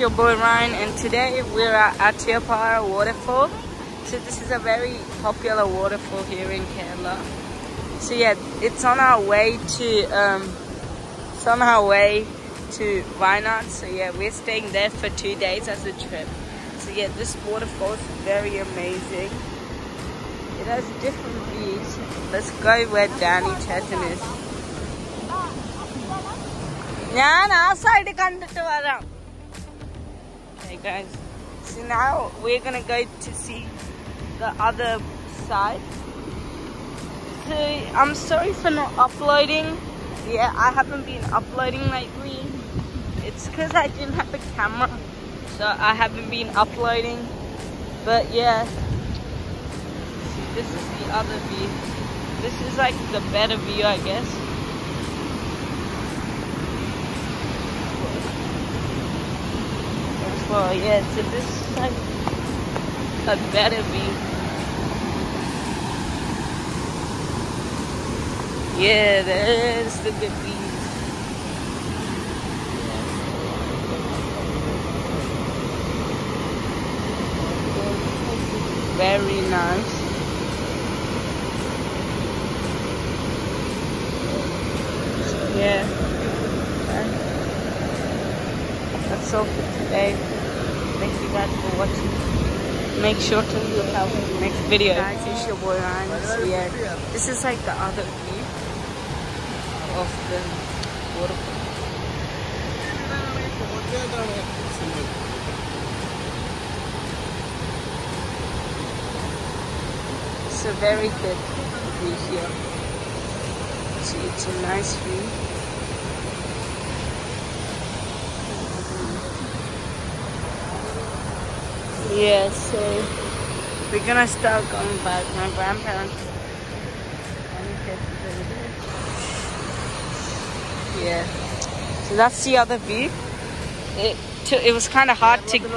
your boy Ryan and today we're at Adyanpara waterfall. So this is a very popular waterfall here in Kerala. So yeah, it's on our way to um, it's on our way to Wayanad. So yeah, we're staying there for two days as a trip. So yeah, this waterfall is very amazing. It has different views. Let's go where Danny Chetan is. ഞാൻ ആ side കണ്ടിട്ട് വരാം Okay guys, so now we're gonna go to see the other side. So I'm sorry for not uploading. Yeah, I haven't been uploading lately. It's because I didn't have a camera, so I haven't been uploading. But yeah, see, this is the other view. This is like the better view, I guess. Well, yeah, so this is like a better view. Yeah, there's the good view. Very nice. Yeah. That's all for today. Thank you guys for watching. Make sure to look out for the next video. Guys, it's your boy Ryan. Yeah, this is like the other view of the waterfall. It's a very good view here. See, it's a nice view. Yeah, so we're gonna start going back. My grandparents. Yeah. So that's the other view. It it was kind of hard to. it's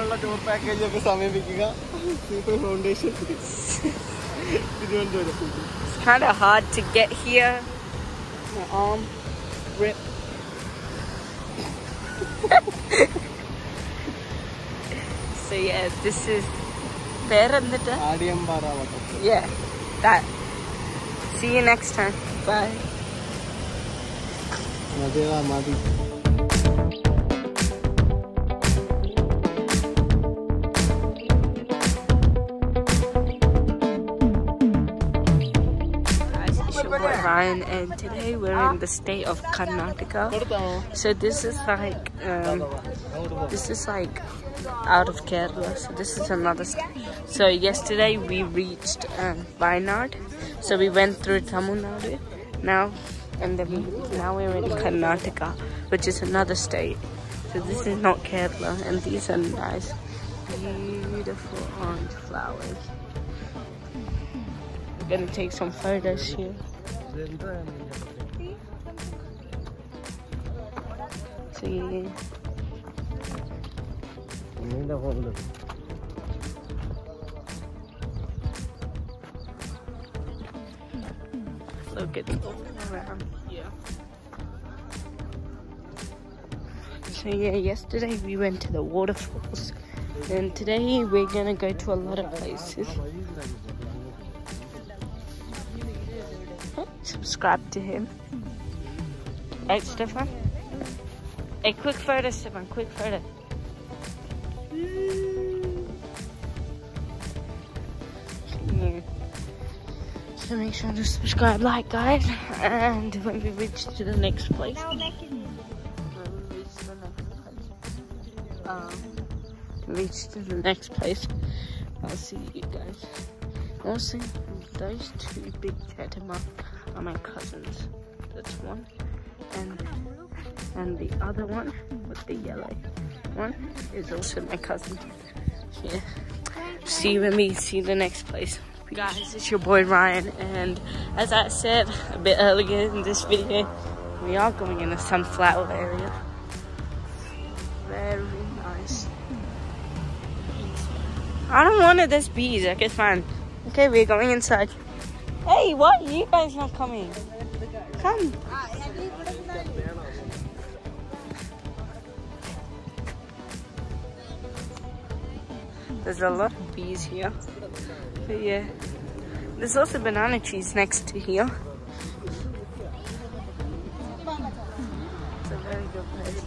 kind of hard to get here. My arm ripped. So yeah, this is where and the Adyanpara waterfall. Yeah, that. See you next time. Bye. Madhira Madhi. And today we're in the state of Karnataka. So this is like, um, this is like out of Kerala. So this is another state. So yesterday we reached um, So we went through Tamil Nadu now and then we, now we're in Karnataka, which is another state. So this is not Kerala and these are nice, beautiful orange flowers. We're gonna take some photos here. So. Yeah. So yeah, yesterday we went to the waterfalls and today we're gonna go to a lot of places. Subscribe to him. Right, Stefan? A quick photo, Stefan. Quick photo. Yeah. So make sure to subscribe, like, guys, and when we reach to the next place, reach to the next place, um, reach to the next place, I'll see you guys. Also, those two big Chetama are my cousins. That's one, and and the other one with the yellow one is also my cousin. Yeah. See you when see the next place. Guys, it's your boy Ryan, and as I said a bit earlier in this video, we are going in a sunflower area. Very nice. I don't want it this bees, okay, fine. Okay, we're going inside. Hey, why are you guys not coming? Come. There's a lot of bees here. But yeah. There's also banana trees next to here. It's a very good place.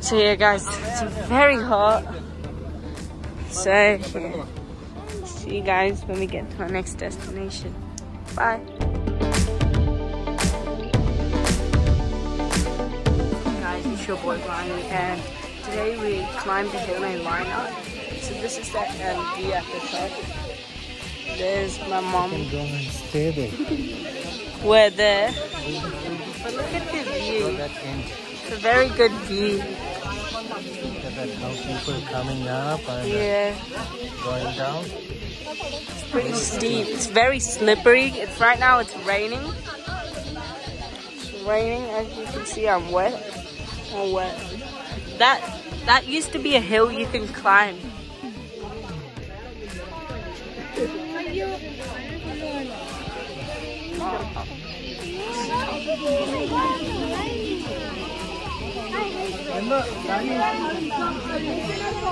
So yeah guys, it's very hot. So yeah. See you guys when we get to our next destination. Bye. Guys, it's your boy Brian and today we climbed the hill in Lina. So this is the um, at the top. There's my mom. Go and stay there. We're there. But look at the view. It's a very good view. Look at that how people coming up and uh, Yeah. going down. It's pretty steep. It's very slippery. It's right now it's raining. It's raining. As you can see, I'm wet. I'm wet. That that used to be a hill you can climb.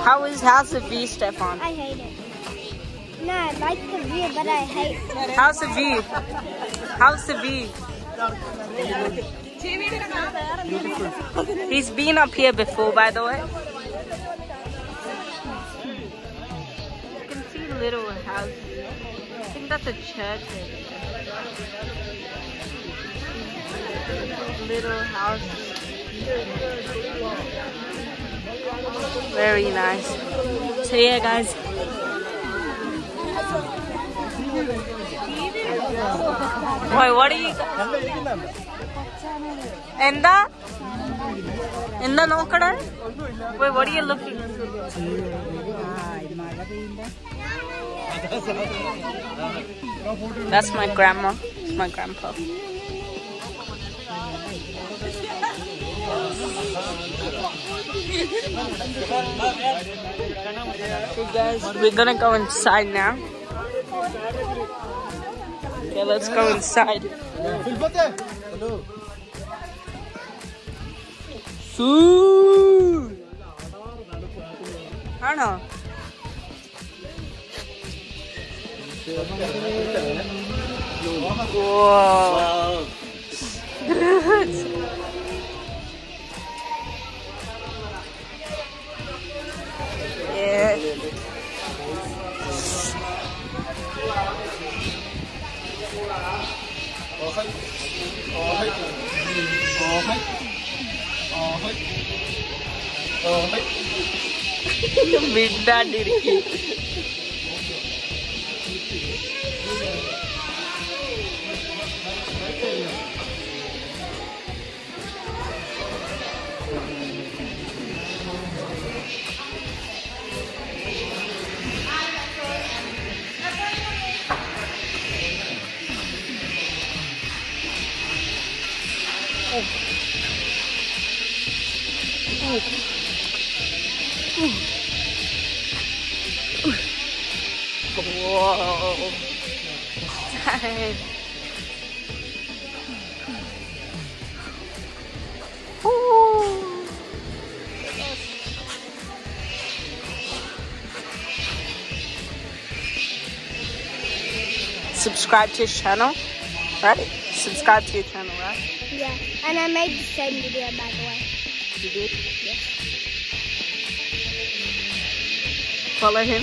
How is House of V, Stefan? I hate it. No, I like the view, but I hate How's the view? How's the view? He's been up here before, by the way. You can see little houses. I think that's a church. Little houses. Very nice. So yeah, guys. Wait, what are you? എന്താ എന്താ നോക്കണേ Wait, what are you looking? That's my grandma. My grandpa. Okay, guys, we're gonna go inside now. Okay, let's go inside. Food. ആണോ Whoa. മിണ്ടാണ്ടിരിക്കും Whoa. Subscribe to his channel, right? Subscribe to your channel, right? Yeah, and I made the same video, by the way. You did? Follow him.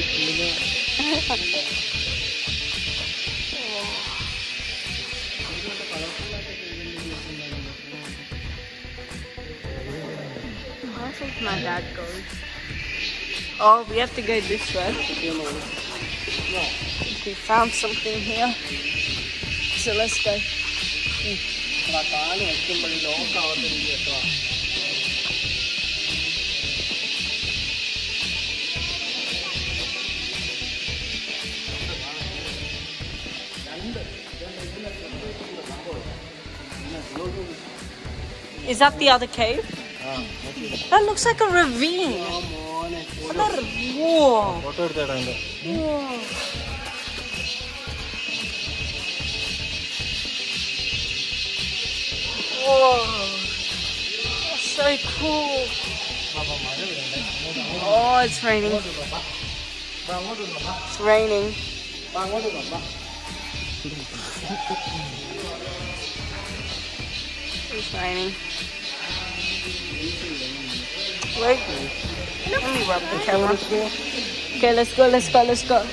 My dad goes. Oh, we have to go this way. We found something here. So let's go. Hmm. Is that the other cave? That looks like a ravine. What a whoa. whoa. Whoa. That's so cool. Oh, it's raining. It's raining. It's raining. Wait. Let me rub the camera. Okay, let's go, let's go, let's go.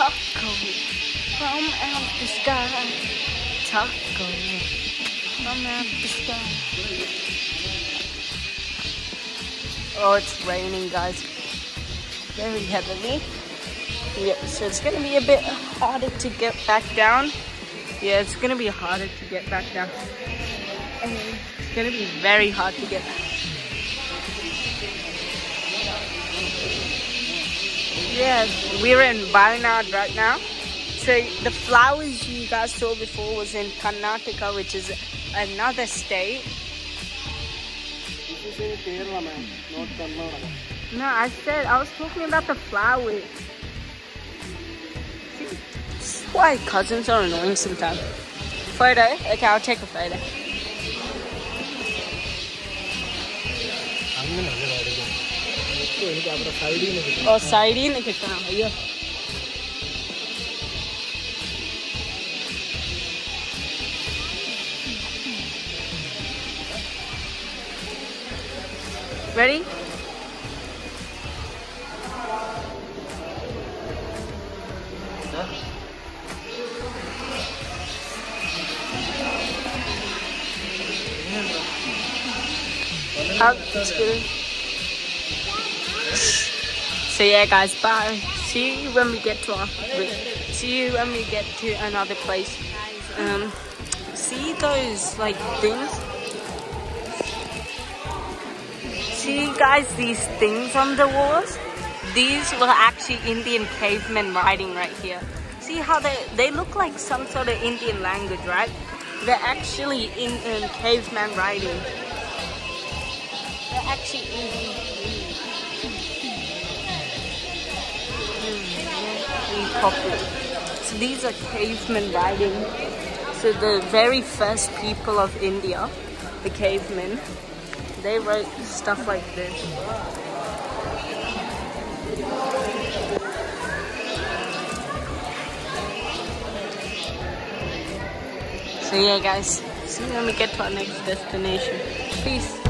Taco from out the sky. Taco from out the sky. Oh, it's raining, guys. Very heavily. Yep, so it's gonna be a bit harder to get back down. Yeah, it's gonna be harder to get back down. It's gonna be very hard to get back. Yeah, we're in Wayanad right now. So the flowers you guys saw before was in Karnataka, which is another state. This is in Kerala, man, not Karnataka. No, I said I was talking about the flowers. Why cousins are annoying sometimes. Photo? Okay, I'll take a photo. Oh, sardine kitna hai oh, ye? Ready? So yeah, guys, bye. See you when we get to our. See you when we get to another place. Um, see those like things. See, guys, these things on the walls. These were actually Indian cavemen writing right here. See how they they look like some sort of Indian language, right? They're actually in caveman writing. So these are cavemen writing. So the very first people of India, the cavemen, they wrote stuff like this. So yeah guys, see you when we get to our next destination. Peace.